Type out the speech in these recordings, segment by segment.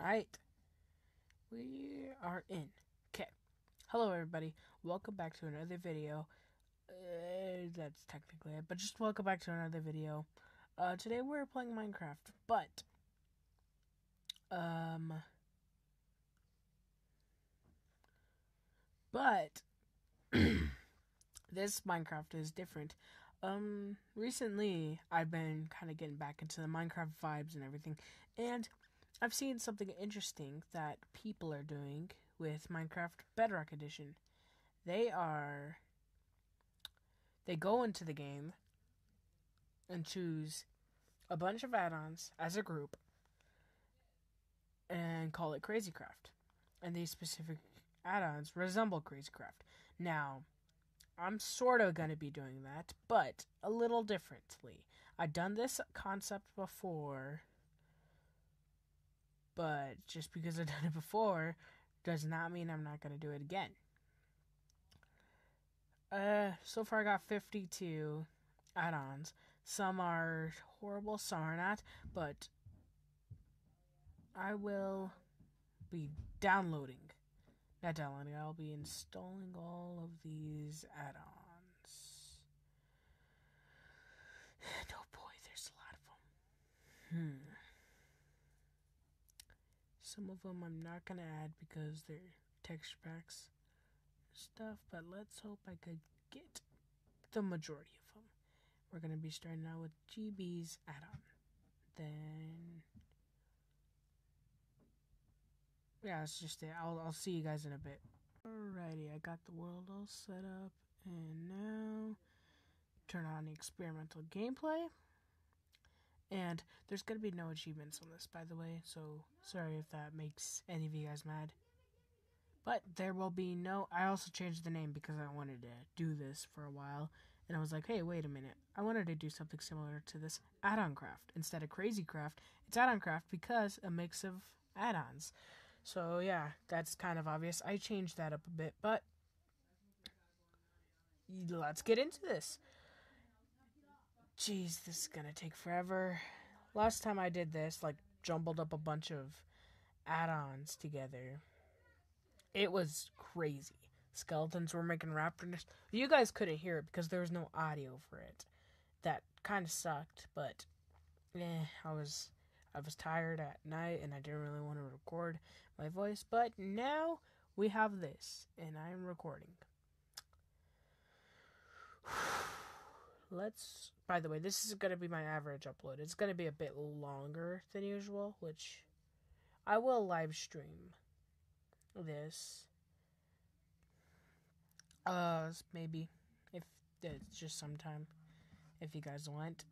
Alright. We are in. Okay. Hello, everybody. Welcome back to another video. Uh, that's technically it, but just welcome back to another video. Uh, today we're playing Minecraft, but. Um. But. this Minecraft is different. Um, recently I've been kind of getting back into the Minecraft vibes and everything, and I've seen something interesting that people are doing with Minecraft Bedrock Edition. They are they go into the game and choose a bunch of add-ons as a group and call it Crazycraft. And these specific add-ons resemble Crazycraft. Now, I'm sort of going to be doing that, but a little differently. I've done this concept before, but just because I've done it before does not mean I'm not going to do it again. Uh, so far I got 52 add-ons. Some are horrible, some are not, but I will be downloading not downloading, I'll be installing all of these add-ons. And oh boy, there's a lot of them. Hmm. Some of them I'm not gonna add because they're texture packs stuff, but let's hope I could get the majority of them. We're gonna be starting out with GB's add-on. Then yeah, that's just it. I'll I'll see you guys in a bit. Alrighty, I got the world all set up, and now turn on the experimental gameplay. And there's gonna be no achievements on this, by the way. So sorry if that makes any of you guys mad. But there will be no. I also changed the name because I wanted to do this for a while, and I was like, hey, wait a minute. I wanted to do something similar to this add-on craft instead of crazy craft. It's add-on craft because a mix of add-ons. So yeah, that's kind of obvious. I changed that up a bit, but let's get into this. Jeez, this is gonna take forever. Last time I did this, like jumbled up a bunch of add-ons together. It was crazy. Skeletons were making raptor nests. You guys couldn't hear it because there was no audio for it. That kind of sucked, but eh, I was I was tired at night and I didn't really want to record my voice, but now we have this and I am recording. Let's, by the way, this is going to be my average upload. It's going to be a bit longer than usual, which I will live stream this. Uh, maybe if it's just sometime if you guys want.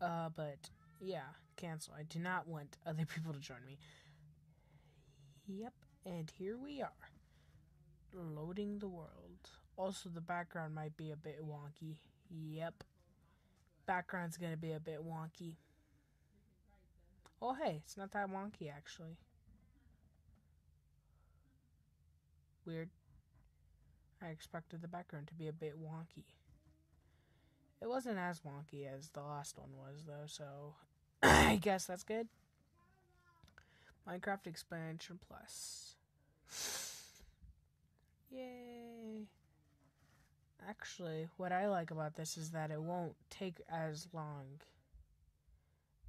Uh, but yeah, cancel. I do not want other people to join me. Yep, and here we are. Loading the world. Also, the background might be a bit wonky. Yep. Background's gonna be a bit wonky. Oh, hey, it's not that wonky, actually. Weird. I expected the background to be a bit wonky. It wasn't as wonky as the last one was, though, so I guess that's good. Minecraft Expansion Plus. Yay. Actually, what I like about this is that it won't take as long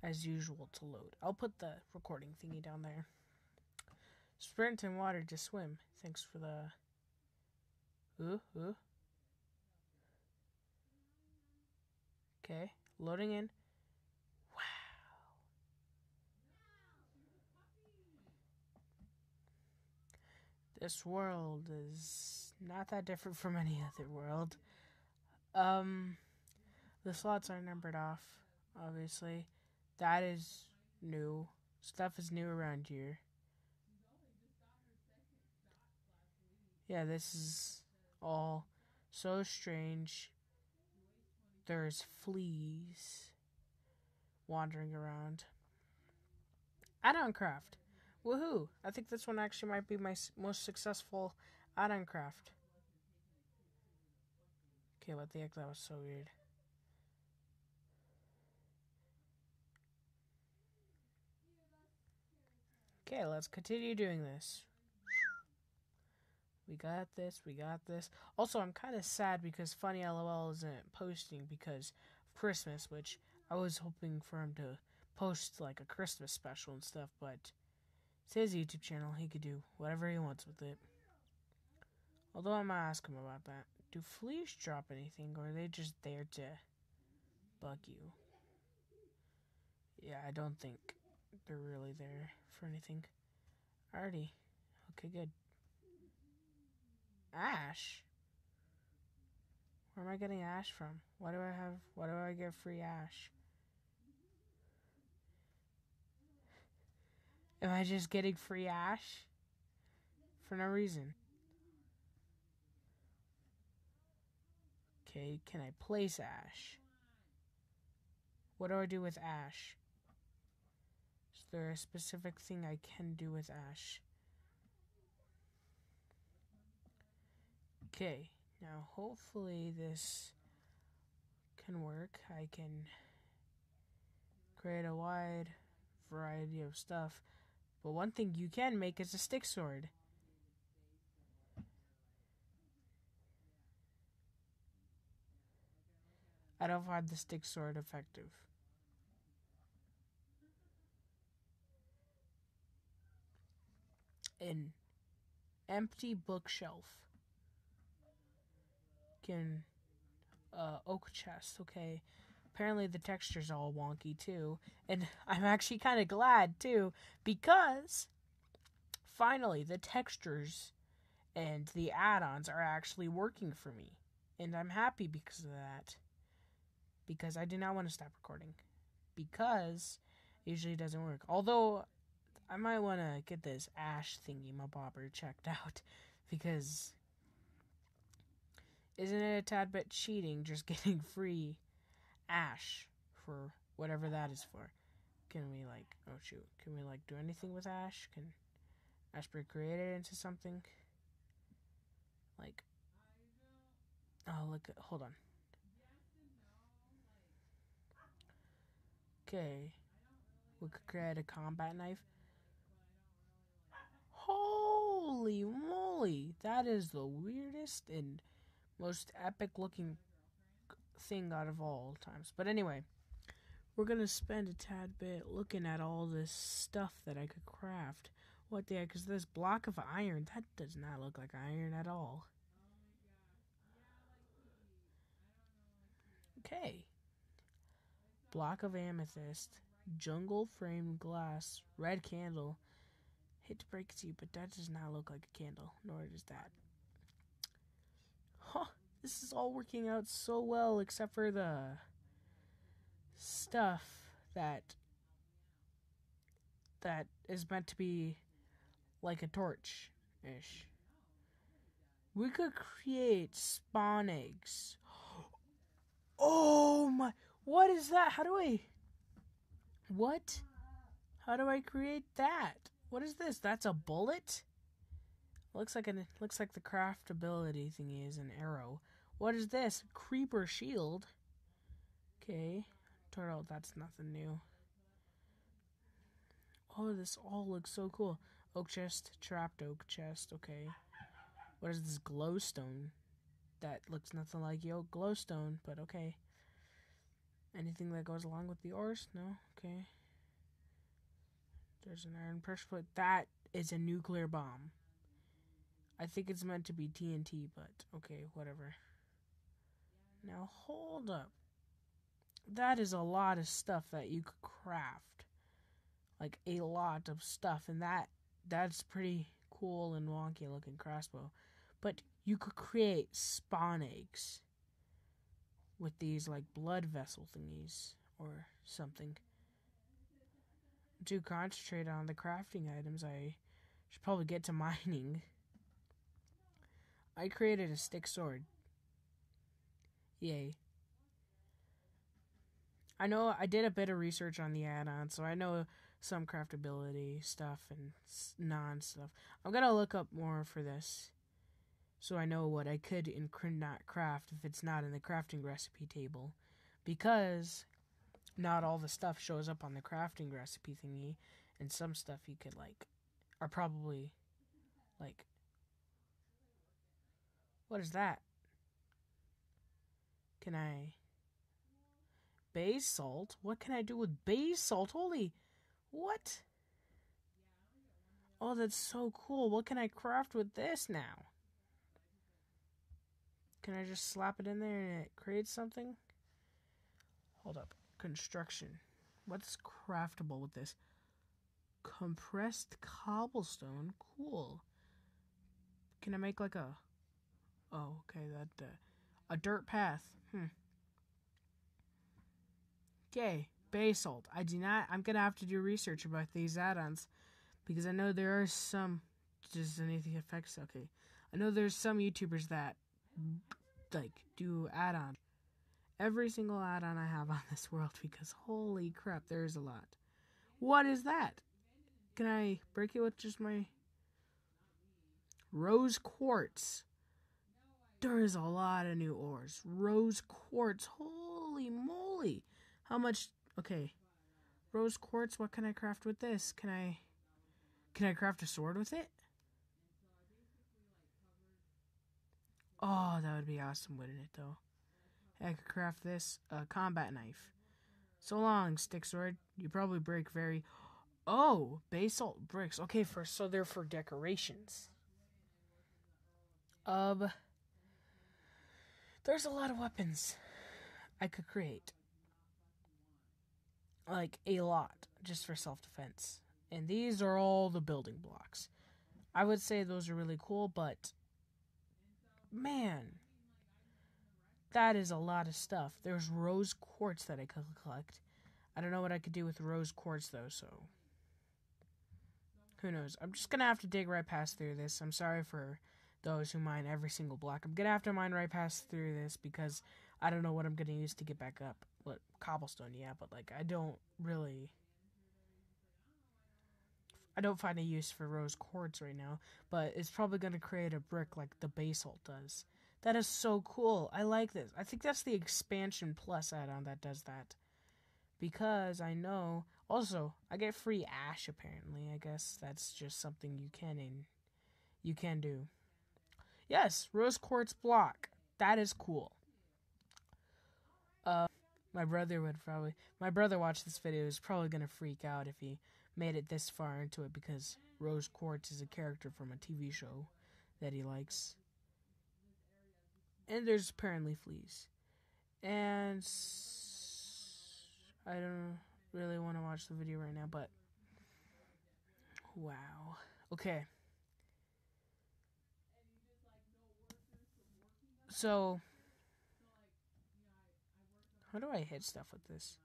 as usual to load. I'll put the recording thingy down there. Sprint in water to swim. Thanks for the. Ooh, ooh. Okay, loading in. Wow. This world is not that different from any other world. Um, the slots are numbered off, obviously. That is new. Stuff is new around here. Yeah, this is all so strange there's fleas wandering around. Add-on craft. Woohoo! I think this one actually might be my most successful add-on craft. Okay, what the heck? That was so weird. Okay, let's continue doing this. We got this, we got this. Also, I'm kind of sad because Funny LOL isn't posting because of Christmas, which I was hoping for him to post like a Christmas special and stuff, but it's his YouTube channel. He could do whatever he wants with it. Although I'm gonna ask him about that. Do fleas drop anything, or are they just there to bug you? Yeah, I don't think they're really there for anything. Alrighty. Okay, good. Ash? Where am I getting ash from? Why do I have, why do I get free ash? Am I just getting free ash? For no reason. Okay, can I place ash? What do I do with ash? Is there a specific thing I can do with ash? Okay, now hopefully this can work. I can create a wide variety of stuff. But one thing you can make is a stick sword. I don't find the stick sword effective. An empty bookshelf can uh, oak chest. Okay, apparently the texture's all wonky too, and I'm actually kind of glad too because finally the textures and the add-ons are actually working for me, and I'm happy because of that because I do not want to stop recording because it usually doesn't work. Although I might want to get this Ash thingy my bobber checked out because isn't it a tad bit cheating just getting free Ash for whatever that is for? Can we like oh shoot, can we like do anything with Ash? Can Ash be created into something? Like Oh look hold on. Okay. We could create a combat knife. Holy moly! That is the weirdest and most epic looking thing out of all times. But anyway, we're gonna spend a tad bit looking at all this stuff that I could craft. What the heck is this block of iron? That does not look like iron at all. Okay block of amethyst, jungle framed glass, red candle. Hate to break it to you, but that does not look like a candle, nor does that. Huh, this is all working out so well, except for the stuff that that is meant to be like a torch ish. We could create spawn eggs. Oh my what is that? How do I. What? How do I create that? What is this? That's a bullet? Looks like an looks like the craftability thingy is an arrow. What is this? Creeper shield. Okay. Turtle, that's nothing new. Oh, this all looks so cool. Oak chest, trapped oak chest, okay. What is this glowstone? That looks nothing like your glowstone, but okay. Anything that goes along with the ores? No? Okay. There's an iron pressure plate. That is a nuclear bomb. I think it's meant to be TNT, but okay, whatever. Now hold up. That is a lot of stuff that you could craft. Like a lot of stuff and that that's pretty cool and wonky looking crossbow. But you could create spawn eggs with these like blood vessel thingies or something. To concentrate on the crafting items, I should probably get to mining. I created a stick sword. Yay. I know I did a bit of research on the add-on, so I know some craftability stuff and non stuff. I'm gonna look up more for this so I know what I could and could not craft if it's not in the crafting recipe table. Because not all the stuff shows up on the crafting recipe thingy, and some stuff you could, like, are probably like what is that? Can I basalt? What can I do with basalt? Holy what? Oh, that's so cool. What can I craft with this now? Can I just slap it in there and it creates something? Hold up. Construction. What's craftable with this? Compressed cobblestone. Cool. Can I make like a... Oh, okay, that... Uh, a dirt path. Hmm. Okay, basalt. I do not... I'm going to have to do research about these add-ons. Because I know there are some... Does anything affects... Okay. I know there's some YouTubers that like do add-on every single add-on I have on this world because holy crap, there's a lot. What is that? Can I break it with just my rose quartz? There is a lot of new ores. Rose quartz. Holy moly. How much okay. Rose quartz, what can I craft with this? Can I can I craft a sword with it? Oh, that would be awesome, wouldn't it, though? I could craft this a combat knife. So long, stick sword. You probably break very. Oh, basalt bricks. Okay, for so they're for decorations. Um, there's a lot of weapons I could create. Like a lot, just for self defense. And these are all the building blocks. I would say those are really cool, but man, that is a lot of stuff. There's rose quartz that I could collect. I don't know what I could do with rose quartz though, so who knows? I'm just gonna have to dig right past through this. I'm sorry for those who mine every single block. I'm gonna have to mine right past through this because I don't know what I'm gonna use to get back up. What cobblestone, yeah, but like I don't really I don't find a use for rose quartz right now, but it's probably going to create a brick like the basalt does. That is so cool. I like this. I think that's the expansion plus add-on that does that. Because I know also I get free ash apparently. I guess that's just something you can in you can do. Yes, rose quartz block. That is cool. Uh my brother would probably my brother watched this video is probably going to freak out if he made it this far into it because Rose Quartz is a character from a TV show that he likes. And there's apparently fleas. And I don't really want to watch the video right now, but wow. Okay. So how do I hit stuff with this?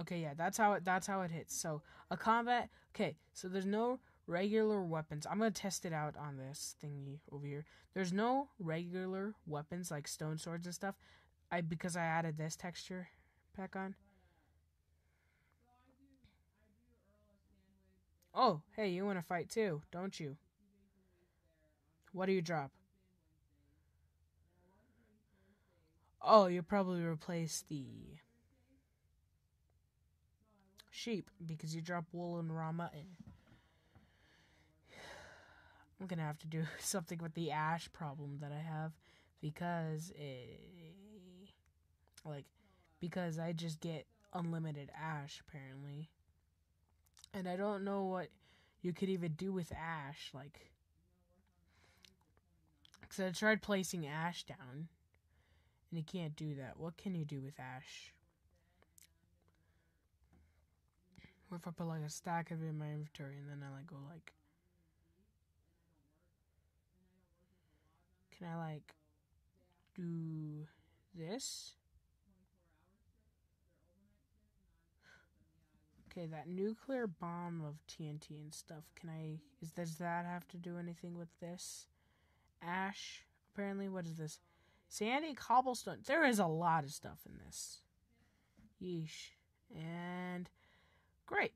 Okay, yeah, that's how it that's how it hits. So a combat okay, so there's no regular weapons. I'm gonna test it out on this thingy over here. There's no regular weapons like stone swords and stuff. I because I added this texture pack on. Oh, hey, you want to fight too, don't you? What do you drop? Oh, you probably replace the sheep because you drop wool and raw mutton. I'm gonna have to do something with the ash problem that I have because it, like because I just get unlimited ash apparently. And I don't know what you could even do with ash like cuz I tried placing ash down and you can't do that. What can you do with ash? What if I put like a stack of it in my inventory and then I like go like Can I like do this? Okay, that nuclear bomb of TNT and stuff. Can I is does that have to do anything with this? Ash, apparently what is this? Sandy cobblestone. There is a lot of stuff in this. Yeesh. And Great.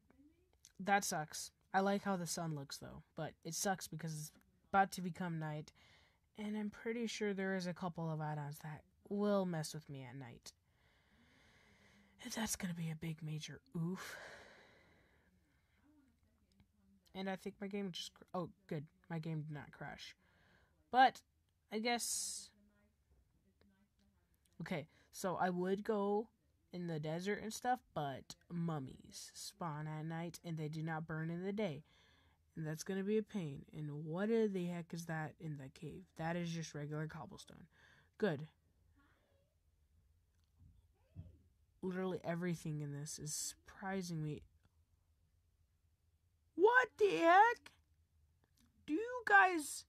That sucks. I like how the sun looks though, but it sucks because it's about to become night, and I'm pretty sure there is a couple of add-ons that will mess with me at night. And that's gonna be a big major oof. And I think my game just. Cr- oh, good. My game did not crash. But I guess. Okay, so I would go in the desert and stuff, but mummies spawn at night and they do not burn in the day. And that's going to be a pain. And what the heck is that in the cave? That is just regular cobblestone. Good. Literally everything in this is surprising me. What the heck? Do you guys.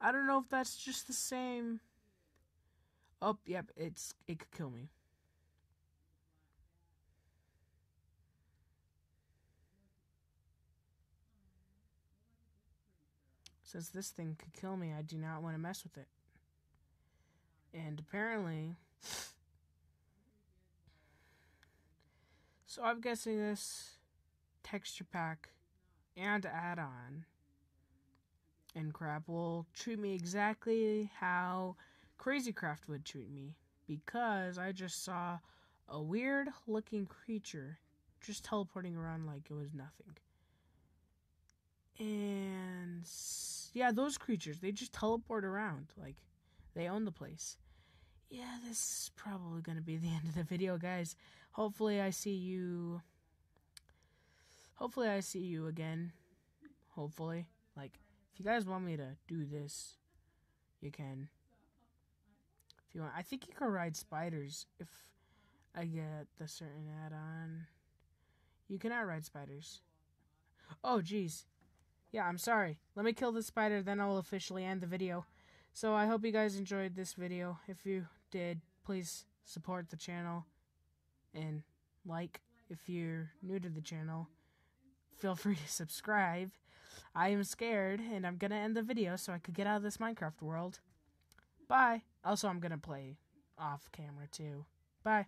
I don't know if that's just the same. Oh, yep, it's it could kill me. Since this thing could kill me, I do not want to mess with it. And apparently... So I'm guessing this texture pack and add-on and crap will treat me exactly how Crazy Craft would treat me because I just saw a weird looking creature just teleporting around like it was nothing. And yeah, those creatures, they just teleport around. Like, they own the place. Yeah, this is probably going to be the end of the video, guys. Hopefully, I see you. Hopefully, I see you again. Hopefully. Like, if you guys want me to do this, you can. If you want, I think you can ride spiders if I get the certain add on. You cannot ride spiders. Oh, jeez. Yeah, I'm sorry. Let me kill the spider, then I'll officially end the video. So I hope you guys enjoyed this video. If you did, please support the channel and like if you're new to the channel. Feel free to subscribe. I am scared and I'm going to end the video so I could get out of this Minecraft world. Bye. Also, I'm going to play off camera too. Bye.